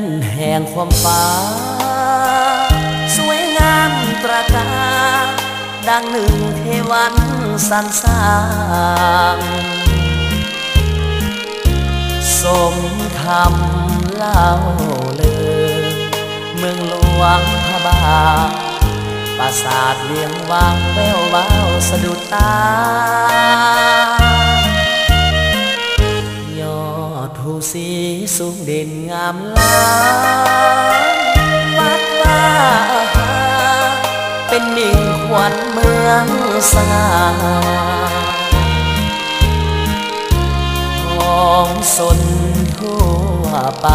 นแห่งความฟ้า สวยงามตระการดังหนึ่งเทวันสันสาง สมคำเล่าเลยเมืองหลวงพระบาปราสาทเลียงวางแวววาวสะดุดตา ด่นงามล้าวัดว่าเป็นมิ่งขวัญเมืองสง่าของสนทั่วไป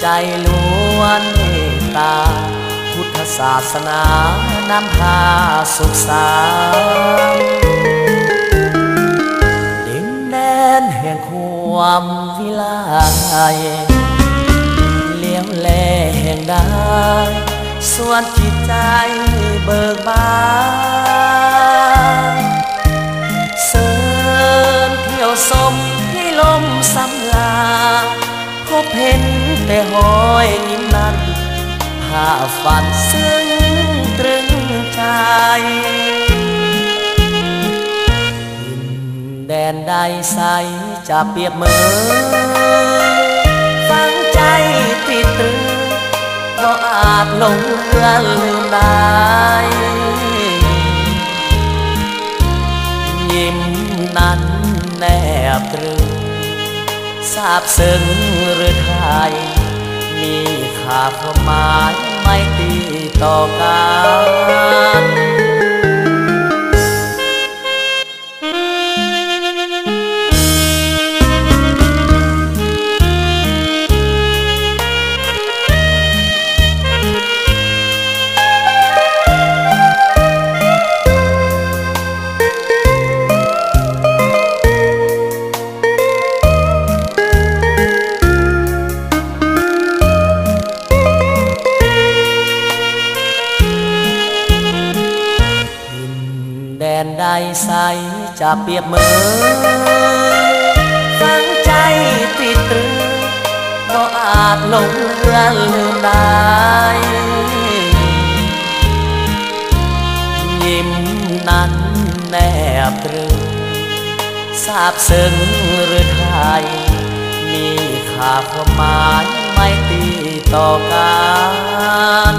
ใจล้วนเมตตา พุทธศาสนานำพาสุขสาร ความวิไลเลี้ยวแลแห่งได้ส่วนจิตใจเบิกบานเสริญเที่ยวสมให้ลมสำลาพบเห็นแต่หอยยิ้มนั้นภาฝันซึ้งตรึงใจ ใดใสจะเปรียบเหมือนฟังใจติดตรึงก็อาจหลงเรือลืมได้ยิ้มนั้นแนบตรึงทราบซึ้งหรือไทย มีค่าความหมายไม่ตีต่อกัน นใดใสจะเปียบเหมือนฟังใจติดตรึงก็อาจหลงเรือลืมได้ยิ้มนั้นแนบตรึงทราบซึ้งหรือไทย มีค่าความหมายไม่ตีต่อกัน